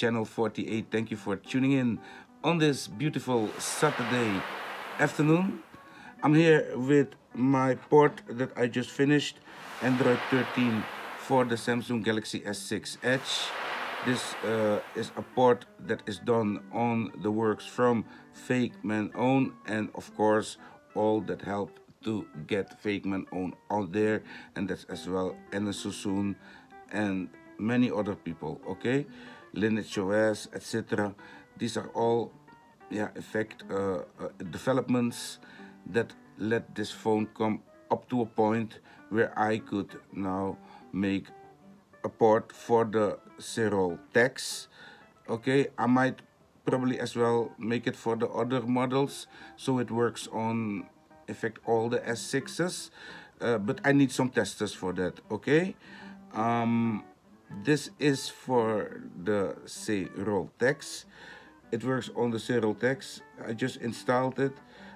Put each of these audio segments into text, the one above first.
channel 48. Thank you for tuning in on this beautiful Saturday afternoon. I'm here with my port that I just finished, Android 13 for the Samsung Galaxy S6 Edge. This uh, is a port that is done on the works from Fakemanown and of course all that helped to get Fakemanown out there and that's as well Anna Susun and many other people okay lineage os etc these are all yeah effect uh, uh, developments that let this phone come up to a point where I could now make a port for the serial text okay I might probably as well make it for the other models so it works on effect all the S6s uh, but I need some testers for that okay? Um, this is for the Zeroltexx it works on the Zeroltexx I just installed it.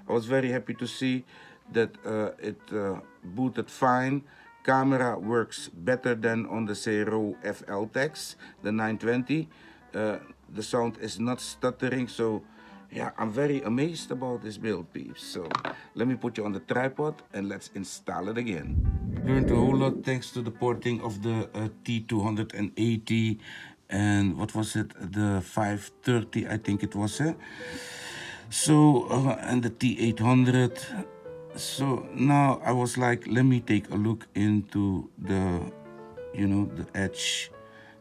I was very happy to see that uh, it uh, booted fine. Camera works better than on the Zero FL text the 920 uh, the sound is not stuttering so yeah I'm very amazed about this build peeps. So let me put you on the tripod and let's install it again learned a whole lot thanks to the porting of the uh, T280 and what was it? The 530 I think it was eh? so uh, and the T800 so now I was like let me take a look into the you know the edge.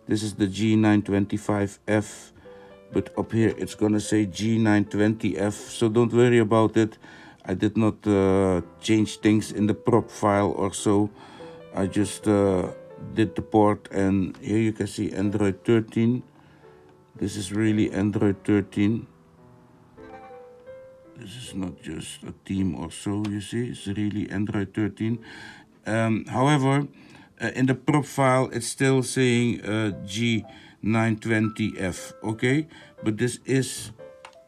This is the G925F but up here it's gonna say G920F so don't worry about it I did not uh, change things in the prop file or so. I just uh, did the port and here you can see Android 13 this is really Android 13 this is not just a theme or so you see. It's really Android 13 um, however uh, in the profile it's still saying uh, G920F okay? But this is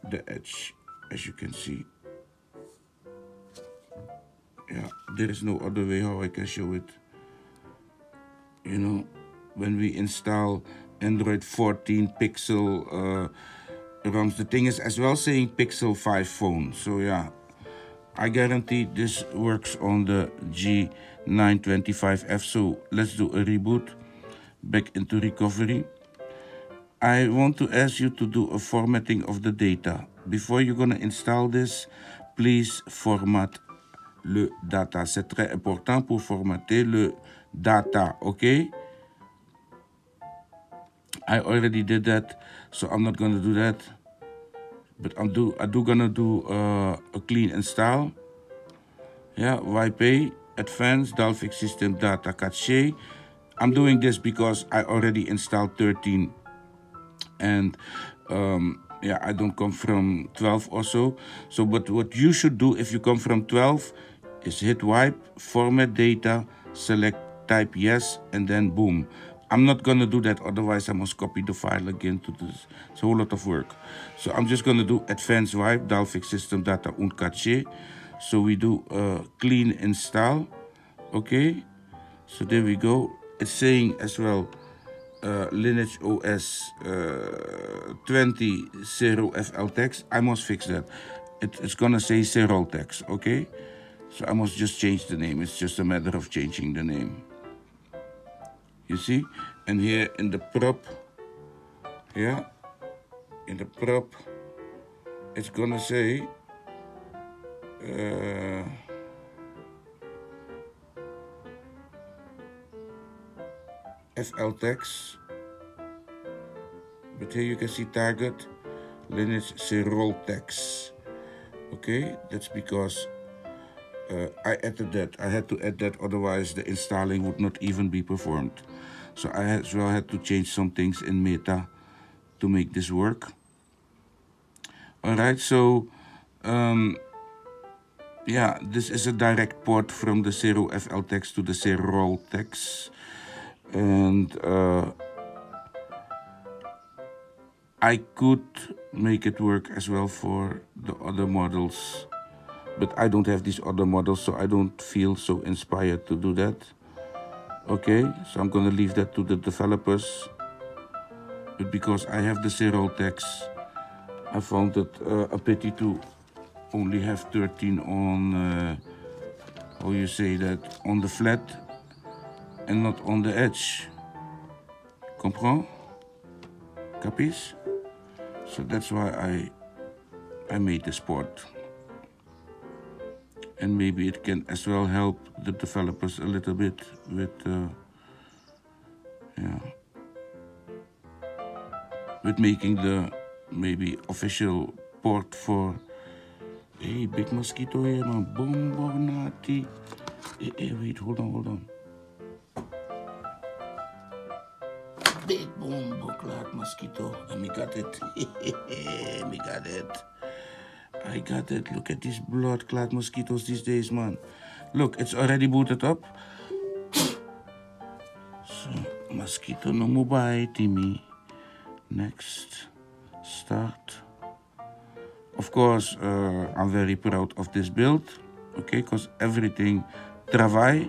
the edge as you can see yeah there is no other way how I can show it. You know when we install Android 14 Pixel uh, ROMs the thing is as well saying Pixel 5 phone. So yeah I guarantee this works on the G925F so let's do a reboot back into recovery. I want to ask you to do a formatting of the data. Before you're gonna install this please format le data c'est très important pour formater le data, okay? I already did that, so I'm not gonna do that. But I'm do I do gonna do uh, a clean install. Yeah, YP, Advanced Dalvik System Data Cache. I'm doing this because I already installed 13 and um, yeah, I don't come from 12 also. So but what you should do if you come from 12 is hit wipe, format data, select type yes, and then boom. I'm not going to do that, otherwise I must copy the file again to this. It's a whole lot of work. So I'm just going to do advanced wipe, Dalvik system data und cache. So we do a clean install. Okay, so there we go. It's saying as well uh, Lineage OS uh, 20 zero FL text. I must fix that. It, it's gonna say zero text, okay? So I must just change the name. It's just a matter of changing the name. You see? And here in the prop yeah in the prop it's gonna say uh, FL text but here you can see target lineage serial text okay? That's because uh, I added that I had to add that otherwise the installing would not even be performed so I as well had to change some things in Meta to make this work. Alright, so um, yeah, this is a direct port from the Zero FL text to the Zero text. And uh, I could make it work as well for the other models. But I don't have these other models, so I don't feel so inspired to do that. Okay, so I'm gonna leave that to the developers. but because I have the Zeroltexx, I found it uh, a pity to only have 13 on, uh, how you say that, on the flat and not on the edge. Comprends? Capis? So that's why I I made this port. And maybe it can as well help the developers a little bit with uh, yeah with making the maybe official port for hey big mosquito here man. Bombonati hey, hey wait hold on hold on. Big cloud mosquito. And we got it. We got it I got it look at these blood clot mosquitoes these days man. Look it's already booted up. So mosquito no mobile Timmy. Next start. Of course uh, I'm very proud of this build okay because everything travail.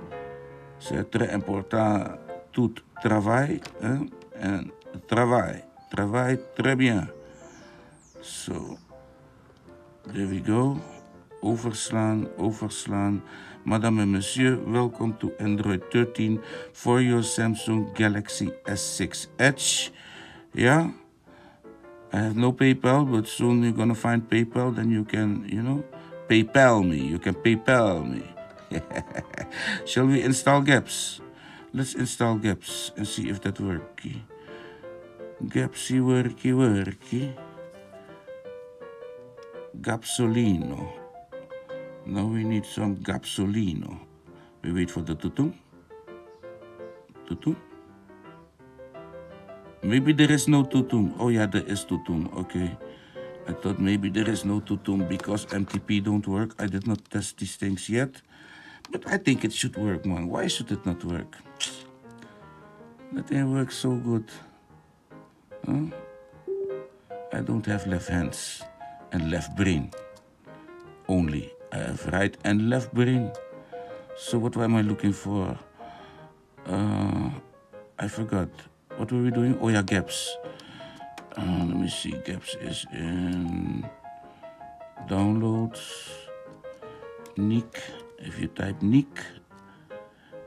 C'est très important tout travail and travail. Travail très bien. So, there we go. Overslaan, overslaan. Madame and Monsieur, welcome to Android 13 for your Samsung Galaxy S6 Edge. Yeah? I have no PayPal, but soon you're gonna find PayPal, then you can, you know, PayPal me. You can PayPal me. Shall we install Gapps? Let's install Gapps and see if that works. Gapsy worky worky. Gapsolino. Now we need some Gapsolino. We wait for the tutum. Tutum. Maybe there is no tutum. Oh yeah, there is tutum. Okay. I thought maybe there is no tutum because MTP don't work. I did not test these things yet. But I think it should work, man. Why should it not work? That works so good. Huh? I don't have left hands and left brain. Only I have right and left brain. So what am I looking for? Uh, I forgot. What were we doing? Oh yeah, Gapps. Uh, let me see. Gapps is in downloads. Nick. If you type Nick,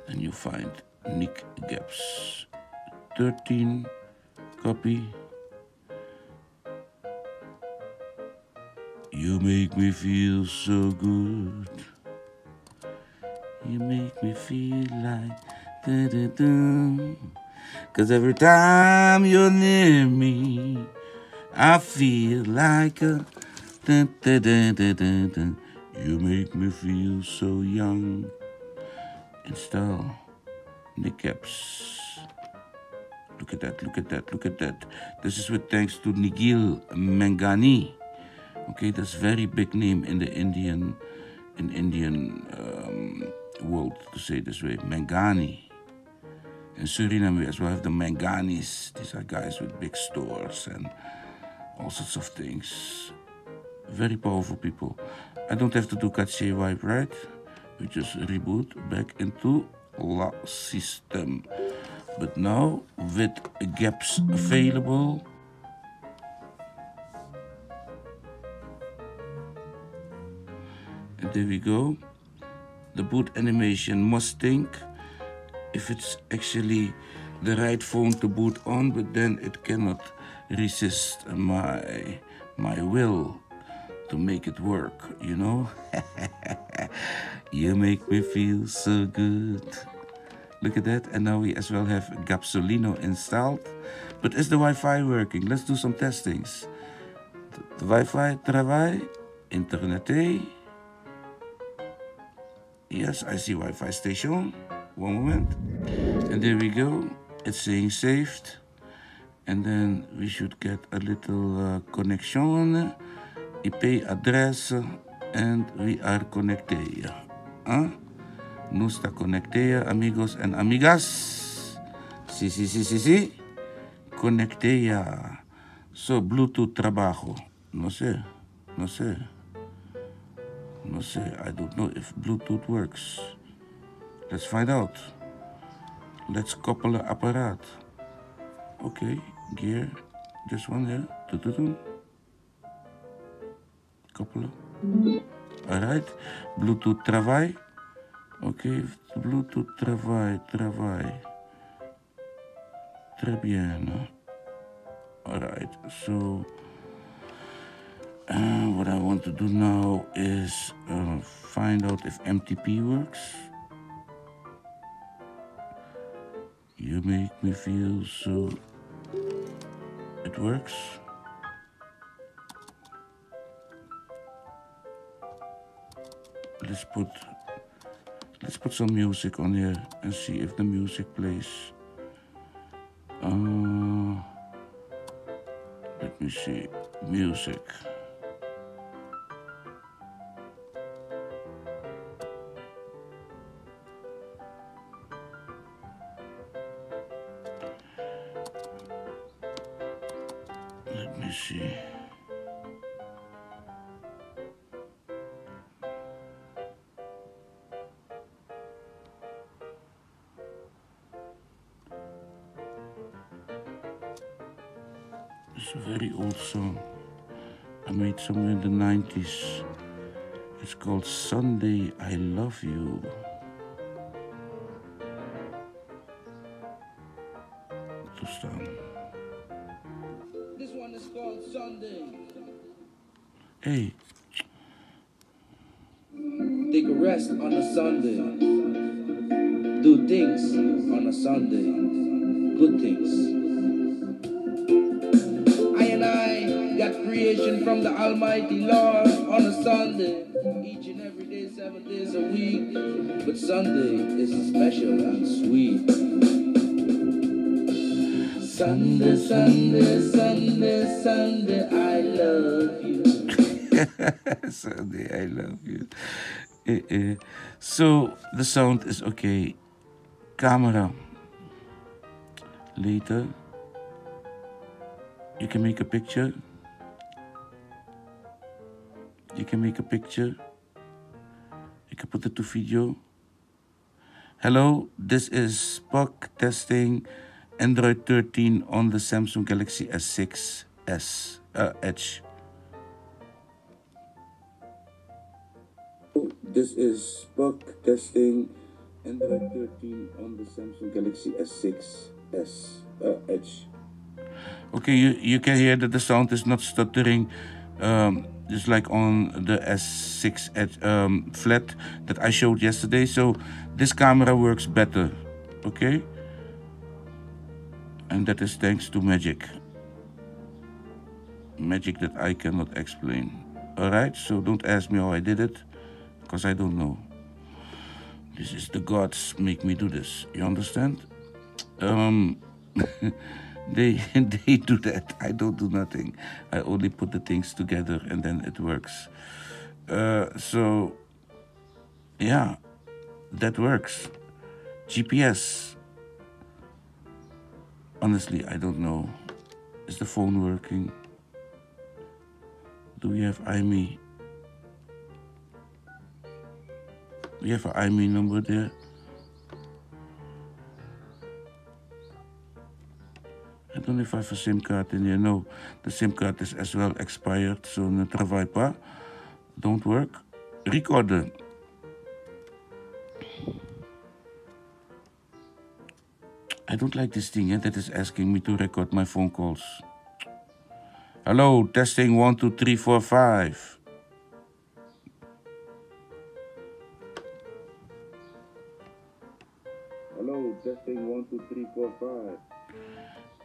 then you find Nick Gaps. 13 copy. You make me feel so good. You make me feel like da da da. Cause every time you're near me, I feel like a da da da da da da. You make me feel so young. Install the caps. Look at that, look at that, look at that. This is with thanks to Nikhil Mangani. Okay, that's very big name in the Indian in Indian um, world to say this way. Mangani. In Suriname we as well have the Manganis. These are guys with big stores and all sorts of things. Very powerful people. I don't have to do cache wipe, right? We just reboot back into La system. But now with Gapps available, there we go. The boot animation must think if it's actually the right phone to boot on, but then it cannot resist my my will to make it work, you know? you make me feel so good. Look at that. And now we as well have Gapsolino installed. But is the Wi-Fi working? Let's do some testings. The, Wi-Fi travail, internet. Eh? Yes, I see Wi-Fi station. One moment. And there we go. It's saying saved. And then we should get a little uh, connection. IP address. And we are connected. Huh? No está conectada, amigos and amigas. Sí, sí, sí, sí, sí. Conectea. So, Bluetooth trabajo. No sé, no sé. No sé, I don't know if Bluetooth works. Let's find out. Let's koppelen apparaat. Oké, okay, gear, This one here. Doo Couple. Alright. Bluetooth travail. Ok. Bluetooth travail, travail. Très bien. Alright. So. Uh, what I want to do now is uh, find out if MTP works. You make me feel so... It works. Let's put... Let's put some music on here and see if the music plays. Uh, let me see. Music. It's a very old song. I made somewhere in the 90s. It's called Sunday I Love You. This one is called Sunday. Hey. Take a rest on a Sunday. Do things on a Sunday. Good things. Creation from the Almighty Lord on a Sunday. Each and every day, seven days a week. But Sunday is special and sweet. Sunday, Sunday, Sunday, Sunday, I love you. Sunday, I love you. Uh, uh. So the sound is okay. Camera. Later, you can make a picture you can make a picture. You can put it to video. Hello, this is Spock testing Android 13 on the Samsung Galaxy S6 S uh, Edge. This is Spock testing Android 13 on the Samsung Galaxy S6 S uh, Edge. Okay, you, you can hear that the sound is not stuttering. Um, just like on the S6 at, um, flat that I showed yesterday. So this camera works better, okay? And that is thanks to magic. Magic that I cannot explain. Alright, so don't ask me how I did it, because I don't know. This is the gods make me do this, you understand? Um... they they do that. I don't do nothing. I only put the things together and then it works. Uh, so yeah that works. Gps honestly i don't know. Is the phone working? Do we have IMEI we have an IMEI number there I don't know if I have a SIM card in here. No, the SIM card is as well expired, so ne travaille pas. Don't work. Recorder. I don't like this thing eh, that is asking me to record my phone calls. Hello, testing one, two, three, four, five. Hello, testing one, two, three, four, five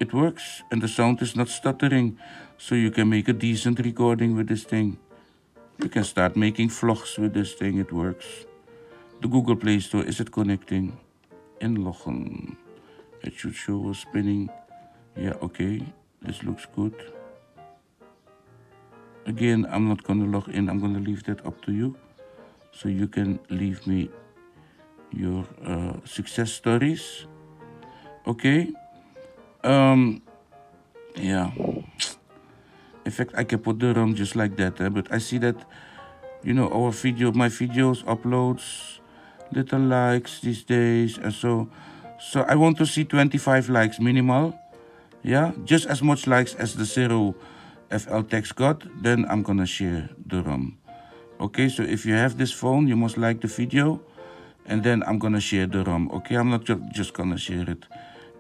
it works. And the sound is not stuttering. So you can make a decent recording with this thing. You can start making vlogs with this thing. It works. The google play store is it connecting? Inloggen it should show us spinning. Yeah okay. This looks good. Again i'm not gonna log in. I'm gonna leave that up to you. So you can leave me your uh, success stories. Okay um, yeah. In fact, I can put the ROM just like that, eh? but I see that, you know, our video, my videos uploads little likes these days, and so, so I want to see 25 likes minimal. yeah, just as much likes as the Zero FL text got, then I'm gonna share the ROM. Okay, so if you have this phone, you must like the video, and then I'm gonna share the ROM. Okay, I'm not ju just gonna share it,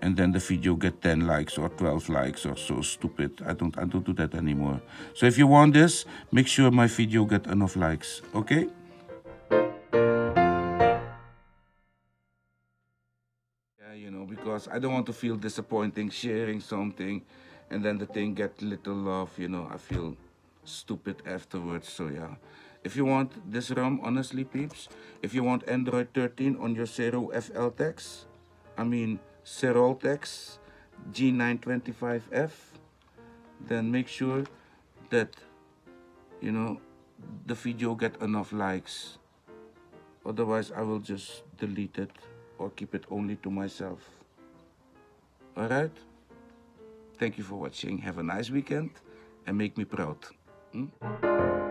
and then the video get 10 likes or 12 likes or so stupid. I don't, I don't do that anymore. So if you want this, make sure my video get enough likes. Okay. Yeah you know, because I don't want to feel disappointing sharing something and then the thing get little love, you know, I feel stupid afterwards. So yeah, if you want this ROM, honestly peeps, if you want Android 13 on your Zero FLTEX, I mean Zeroltexx G925F, then make sure that, you know, the video get enough likes. Otherwise, I will just delete it or keep it only to myself. Alright? Thank you for watching. Have a nice weekend and make me proud. Hmm?